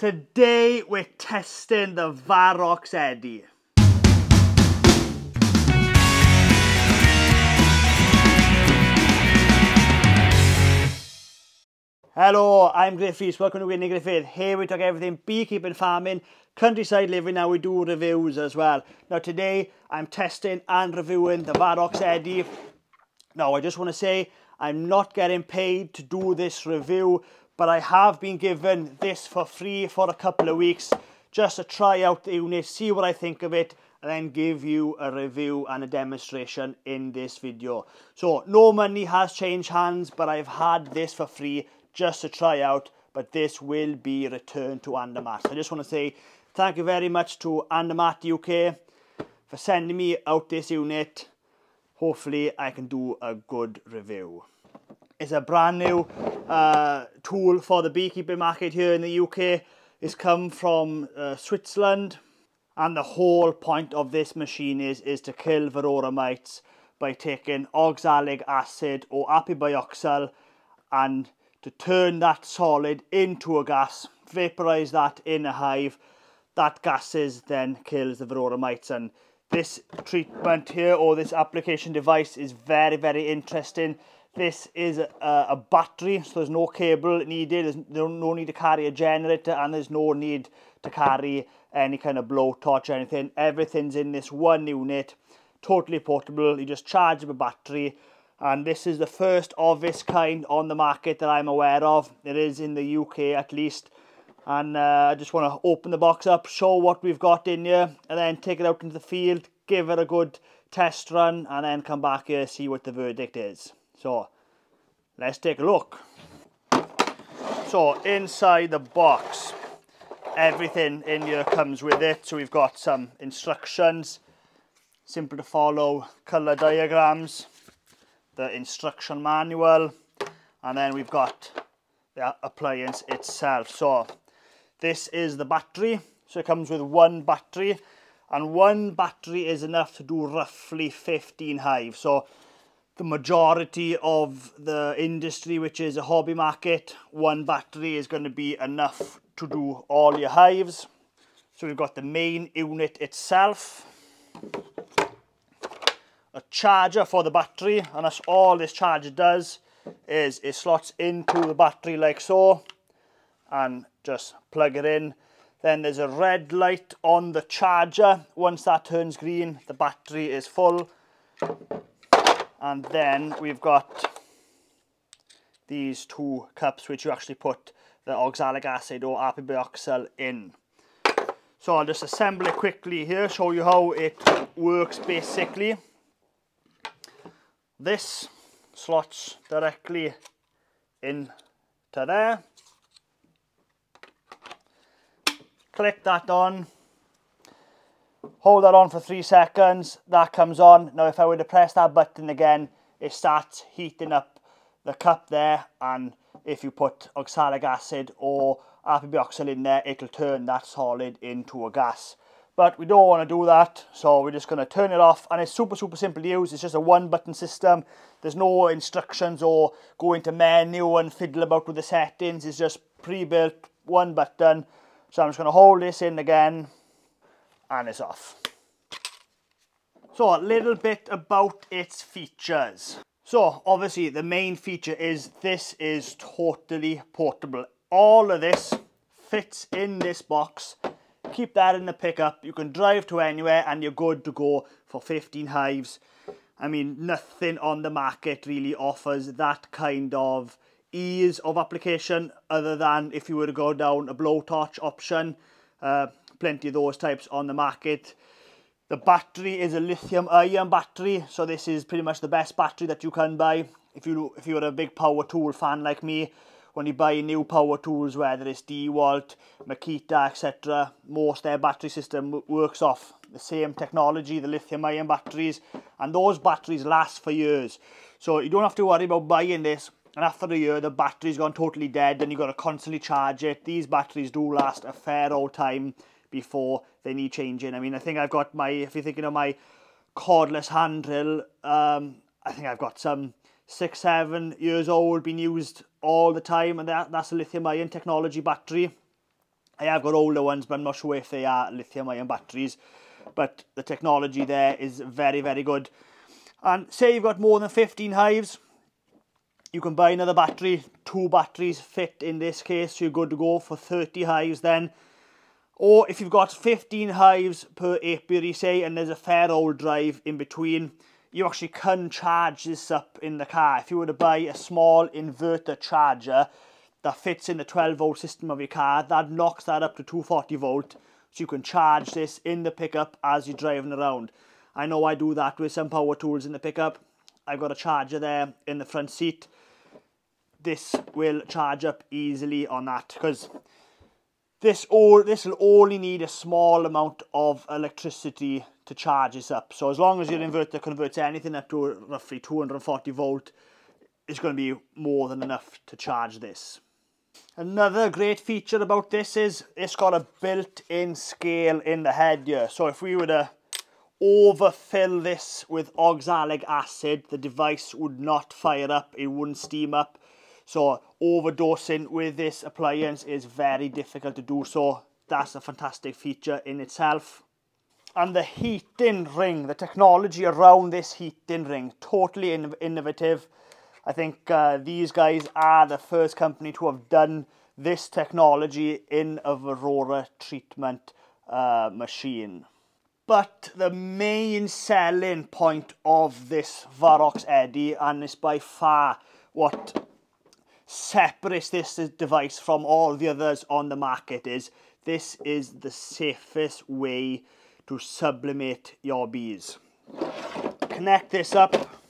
Today we're testing the Varrox Eddy. Hello, I'm Griffiths. Welcome to Gwenyn Gruffydd. Here we talk everything beekeeping, farming, countryside living. Now we do reviews as well. Now today I'm testing and reviewing the Varrox Eddy. Now I just want to say I'm not getting paid to do this review but I have been given this for free for a couple of weeks just to try out the unit, see what I think of it, and then give you a review and a demonstration in this video. So no money has changed hands, but I've had this for free just to try out, but this will be returned to Andermatt. I just want to say thank you very much to Andermatt UK for sending me out this unit. Hopefully I can do a good review. It's a brand new uh, tool for the beekeeping market here in the UK. It's come from uh, Switzerland and the whole point of this machine is, is to kill varroa mites by taking oxalic acid or Api-Bioxal and to turn that solid into a gas, vaporize that in a hive. That gases then kills the varroa mites and this treatment here or this application device is very very interesting this is a, a, battery, so there's no cable needed, there's no, need to carry a generator and there's no need to carry any kind of blowtorch or anything. Everything's in this one unit, totally portable. You just charge a battery and this is the first of this kind on the market that I'm aware of. It is in the UK at least. And uh, I just want to open the box up, show what we've got in here, and then take it out into the field, give it a good test run, and then come back here see what the verdict is. So let's take a look. So inside the box, everything in here comes with it. So we've got some instructions, simple to follow, color diagrams, the instruction manual, and then we've got the appliance itself. So this is the battery. So it comes with one battery and one battery is enough to do roughly 15 hives. So the majority of the industry, which is a hobby market, one battery is going to be enough to do all your hives. So we've got the main unit itself, a charger for the battery, and that's all this charger does is it slots into the battery like so, and just plug it in. Then there's a red light on the charger. Once that turns green, the battery is full and then we've got these two cups which you actually put the oxalic acid or Api-Bioxal in. So I'll just assemble it quickly here, show you how it works basically. This slots directly into there. Click that on hold that on for three seconds, that comes on. Now if I were to press that button again, it starts heating up the cup there and if you put oxalic acid or Api-Bioxal in there, it'll turn that solid into a gas. But we don't want to do that, so we're just going to turn it off. And it's super, super simple to use. It's just a one-button system. There's no instructions or go into menu and fiddle about with the settings. It's just pre-built, one button. So I'm just going to hold this in again and it's off. So a little bit about its features. So obviously the main feature is this is totally portable. All of this fits in this box. Keep that in the pickup. You can drive to anywhere and you're good to go for 15 hives. I mean, nothing on the market really offers that kind of ease of application other than if you were to go down a blowtorch option. Uh, plenty of those types on the market. The battery is a lithium ion battery, so this is pretty much the best battery that you can buy. If you if you're a big power tool fan like me, when you buy new power tools, whether it's DeWalt, Makita, etc., most their battery system works off the same technology, the lithium ion batteries, and those batteries last for years. So you don't have to worry about buying this and after a year the battery's gone totally dead and you've got to constantly charge it. These batteries do last a fair old time before they need changing. I mean, I think I've got my, if you're thinking of my cordless hand drill, um, I think I've got some six, seven years old, being used all the time, and that, that's a lithium ion technology battery. I have got older ones, but I'm not sure if they are lithium-ion batteries. But the technology there is very, very good. And say you've got more than 15 hives, you can buy another battery. Two batteries fit in this case, so you're good to go for 30 hives then. Or if you've got 15 hives per apiary, say, and there's a fair old drive in between, you actually can charge this up in the car. If you were to buy a small inverter charger, that fits in the 12 volt system of your car. That knocks that up to 240 volt. So you can charge this in the pickup as you're driving around. I know I do that with some power tools in the pickup. I've got a charger there in the front seat. This will charge up easily on that because this all this will only need a small amount of electricity to charge this up. So as long as your inverter converts anything up to roughly 240 volt, it's going to be more than enough to charge this. Another great feature about this is it's got a built-in scale in the head here. So if we were to overfill this with oxalic acid, the device would not fire up, it wouldn't steam up. So overdosing with this appliance is very difficult to do so. That's a fantastic feature in itself. And the heating ring, the technology around this heating ring, totally innovative. I think uh, these guys are the first company to have done this technology in a Varroa treatment uh, machine. But the main selling point of this Varrox Eddy, and it's by far what separates this device from all the others on the market, is this is the safest way to sublimate your bees. Connect this up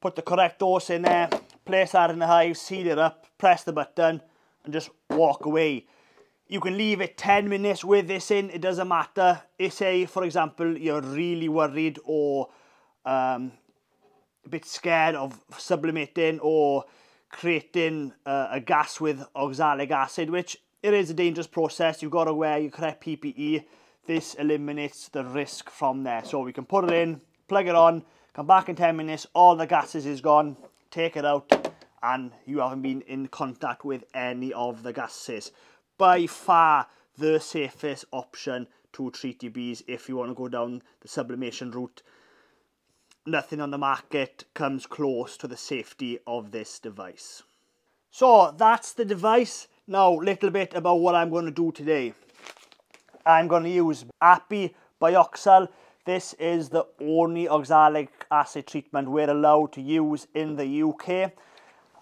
put the correct dose in there, place that in the hive, seal it up, press the button and just walk away. You can leave it 10 minutes with this in, it doesn't matter. If say, for example, you're really worried or um, a bit scared of sublimating or creating uh, a gas with oxalic acid, which it is a dangerous process. You've got to wear your correct PPE. This eliminates the risk from there. So we can put it in, plug it on, Come back in 10 minutes, all the gases is gone, take it out, and you haven't been in contact with any of the gases. By far the safest option to treat your bees if you want to go down the sublimation route. Nothing on the market comes close to the safety of this device. So that's the device. Now, a little bit about what I'm going to do today. I'm going to use Api Bioxal. this is the only oxalic acid treatment we're allowed to use in the UK.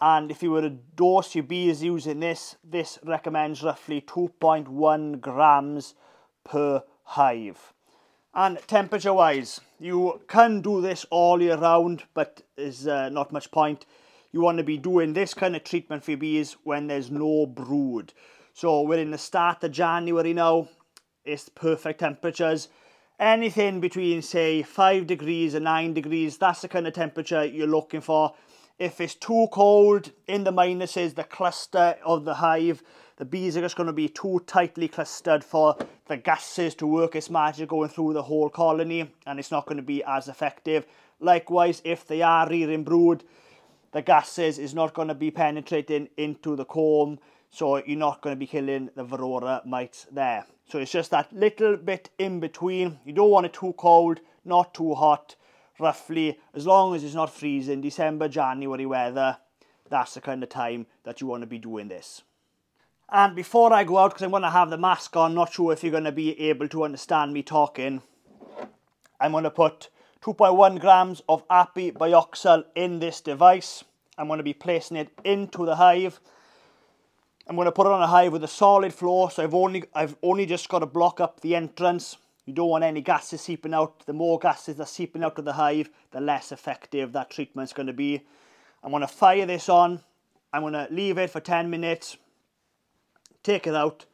And if you were to dose your bees using this, this recommends roughly 2.1 grams per hive. And temperature wise, you can do this all year round, but there's uh, not much point. You want to be doing this kind of treatment for bees when there's no brood. So we're in the start of January now. It's perfect temperatures anything between say 5 degrees and 9 degrees that's the kind of temperature you're looking for if it's too cold in the minuses the cluster of the hive the bees are just going to be too tightly clustered for the gases to work its magic going through the whole colony and it's not going to be as effective likewise if they are rearing brood the gases is not going to be penetrating into the comb so you're not going to be killing the varroa mites there so it's just that little bit in between. You don't want it too cold, not too hot. Roughly, as long as it's not freezing, December, January weather, that's the kind of time that you want to be doing this. And before I go out, because I'm going to have the mask on, not sure if you're going to be able to understand me talking, I'm going to put 2.1 grams of Api Bioxal in this device. I'm going to be placing it into the hive I'm going to put it on a hive with a solid floor, so I've only, I've only just got to block up the entrance. You don't want any gases seeping out. The more gases that seeping out of the hive, the less effective that treatment's going to be. I'm going to fire this on. I'm going to leave it for 10 minutes, take it out,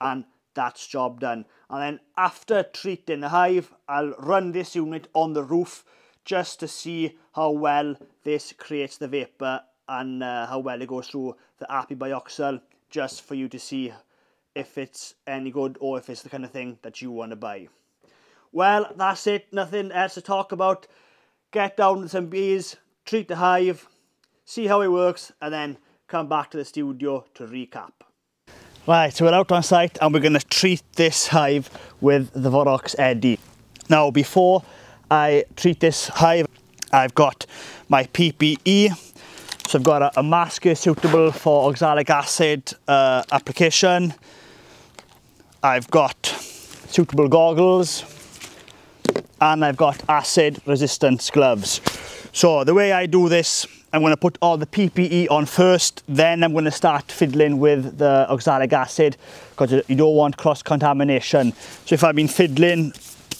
and that's job done. And then after treating the hive, I'll run this unit on the roof just to see how well this creates the vapour and uh, how well it goes through the Api Bioxal just for you to see if it's any good or if it's the kind of thing that you want to buy. Well, that's it. Nothing else to talk about. Get down to some bees, treat the hive, see how it works, and then come back to the studio to recap. Right, so we're out on site and we're going to treat this hive with the Varrox Eddy. Now, before I treat this hive, I've got my PPE. So I've got a, a mask suitable for oxalic acid uh, application. I've got suitable goggles and I've got acid resistance gloves. So the way I do this I'm going to put all the PPE on first, then I'm going to start fiddling with the oxalic acid because you don't want cross-contamination. So if I've been fiddling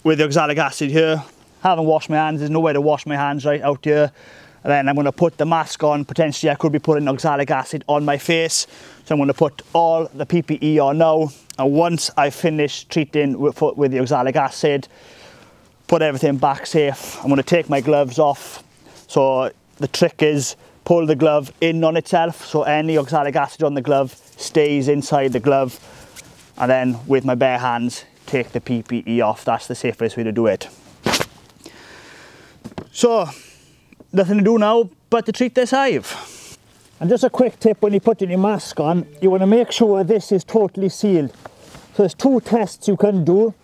with the oxalic acid here, haven't washed my hands, there's nowhere to wash my hands right out here. And then I'm going to put the mask on, potentially I could be putting oxalic acid on my face. So I'm going to put all the PPE on now. And once I finish treating with, with the oxalic acid, put everything back safe, I'm going to take my gloves off. So the trick is pull the glove in on itself so any oxalic acid on the glove stays inside the glove and then with my bare hands take the PPE off. That's the safest way to do it. So nothing to do now but to treat this hive. And just a quick tip when you're putting your mask on, you want to make sure this is totally sealed. So there's two tests you can do.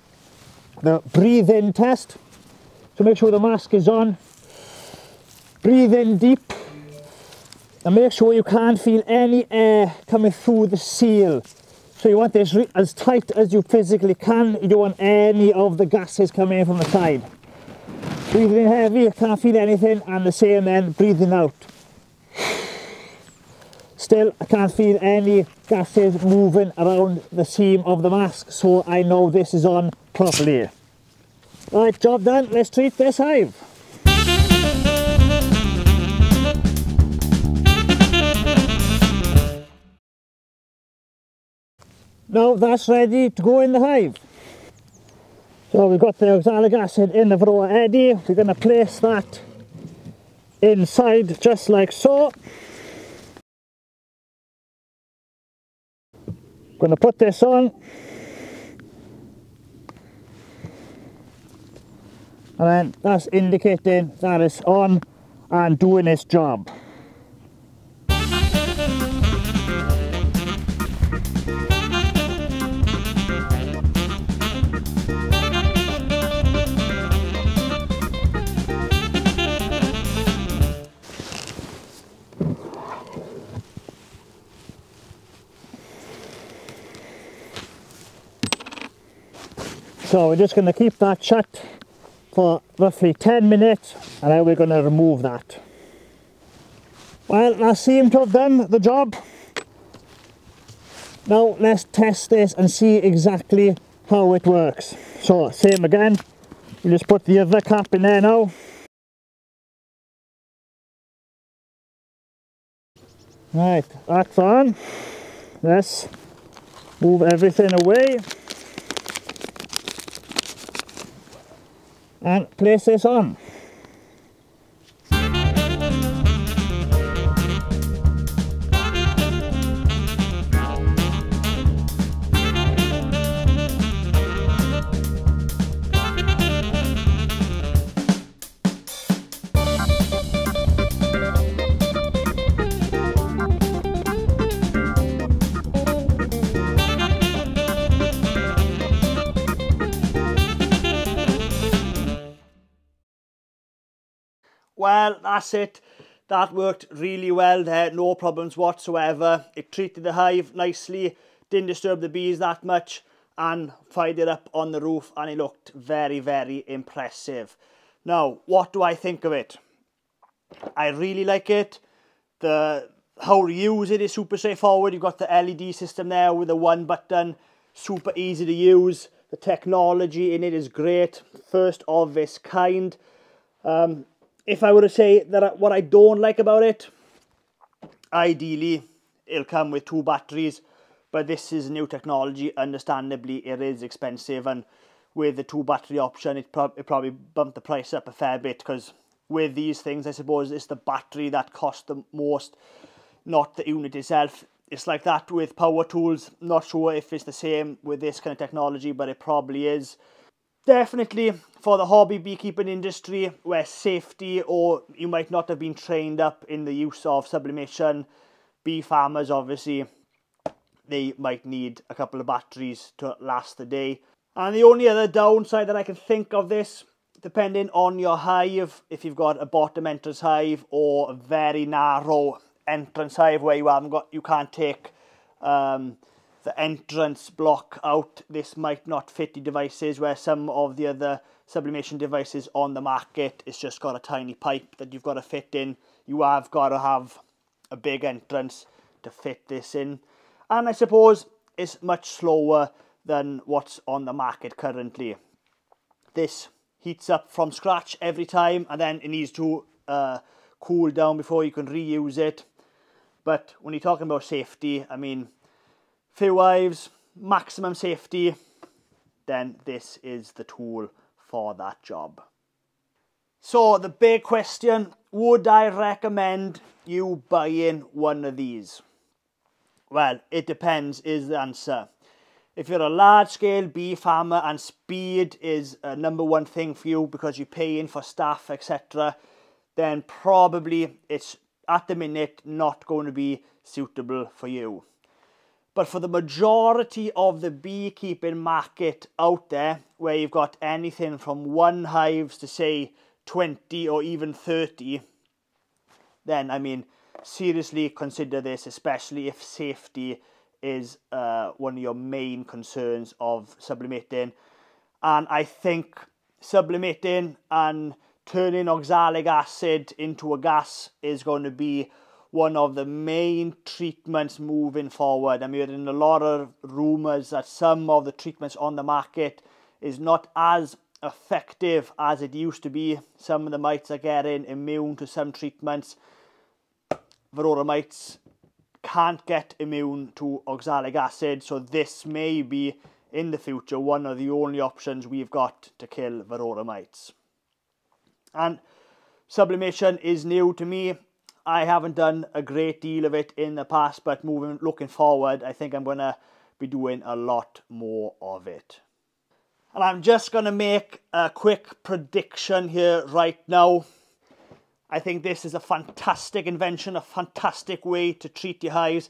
The breathe in test. So make sure the mask is on Breathe in deep and make sure you can't feel any air coming through the seal. So you want this as tight as you physically can. You don't want any of the gases coming in from the side. Breathing in heavy, can't feel anything, and the same then, breathing out. Still, I can't feel any gases moving around the seam of the mask, so I know this is on properly. Right, job done. Let's treat this hive. Now that's ready to go in the hive. So we've got the oxalic acid in the Varrox Eddy. We're going to place that inside just like so. Going to put this on. And then that's indicating that it's on and doing its job. So we're just going to keep that shut for roughly 10 minutes and then we're going to remove that. Well, that seemed to have done the job. Now let's test this and see exactly how it works. So same again, you just put the other cap in there now. Right, that's on. Let's move everything away. And place this on. Well, that's it. That worked really well there, no problems whatsoever. It treated the hive nicely, didn't disturb the bees that much, and fired it up on the roof, and it looked very, very impressive. Now, what do I think of it? I really like it. The how to use it is super straightforward. You've got the LED system there with the one button, super easy to use. The technology in it is great, first of its kind. Um, if I were to say that what I don't like about it, ideally it'll come with two batteries, but this is new technology. Understandably, it is expensive, and with the two battery option, it, prob it probably bumped the price up a fair bit because with these things, I suppose it's the battery that costs the most, not the unit itself. It's like that with power tools. Not sure if it's the same with this kind of technology, but it probably is definitely for the hobby beekeeping industry where safety or you might not have been trained up in the use of sublimation bee farmers obviously they might need a couple of batteries to last the day. And the only other downside that I can think of this, depending on your hive, if you've got a bottom entrance hive or a very narrow entrance hive where you haven't got, you can't take um, the entrance block out. This might not fit the devices where some of the other sublimation devices on the market, it's just got a tiny pipe that you've got to fit in. You have got to have a big entrance to fit this in. And I suppose it's much slower than what's on the market currently. This heats up from scratch every time and then it needs to uh, cool down before you can reuse it. But when you're talking about safety, I mean, few hives, maximum safety, then this is the tool for that job. So the big question, would I recommend you buying one of these? Well, it depends is the answer. If you're a large scale bee farmer and speed is a number one thing for you because you're paying for staff, etc., then probably it's at the minute not going to be suitable for you. But for the majority of the beekeeping market out there, where you've got anything from one hives to say 20 or even 30, then I mean, seriously consider this, especially if safety is uh, one of your main concerns of sublimating. And I think sublimating and turning oxalic acid into a gas is going to be one of the main treatments moving forward. I'm hearing a lot of rumours that some of the treatments on the market is not as effective as it used to be. Some of the mites are getting immune to some treatments. Varroa mites can't get immune to oxalic acid, so this may be in the future one of the only options we've got to kill Varroa mites. And sublimation is new to me. I haven't done a great deal of it in the past, but moving looking forward, I think I'm gonna be doing a lot more of it. And I'm just gonna make a quick prediction here right now. I think this is a fantastic invention, a fantastic way to treat your hives.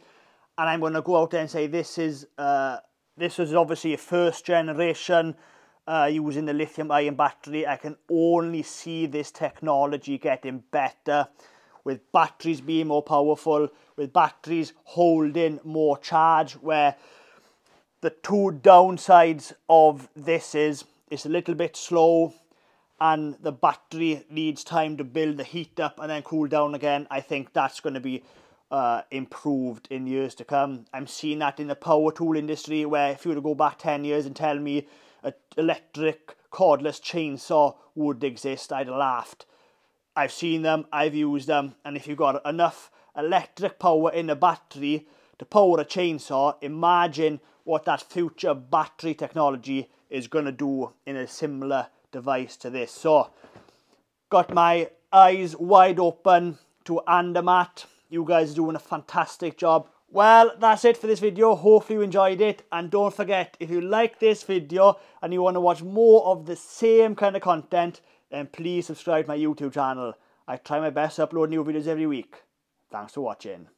And I'm going to go out there and say this is uh, this is obviously a first generation uh, using the lithium ion battery. I can only see this technology getting better with batteries being more powerful, with batteries holding more charge where the two downsides of this is it's a little bit slow and the battery needs time to build the heat up and then cool down again, I think that's going to be uh, improved in years to come. I'm seeing that in the power tool industry where if you were to go back 10 years and tell me an electric cordless chainsaw would exist, I'd have laughed. I've seen them, I've used them, and if you've got enough electric power in a battery to power a chainsaw, imagine what that future battery technology is going to do in a similar device to this. So, got my eyes wide open to Andermatt. You guys are doing a fantastic job. Well, that's it for this video. Hopefully you enjoyed it. And don't forget, if you like this video and you want to watch more of the same kind of content, then please subscribe to my YouTube channel. I try my best to upload new videos every week. Thanks for watching.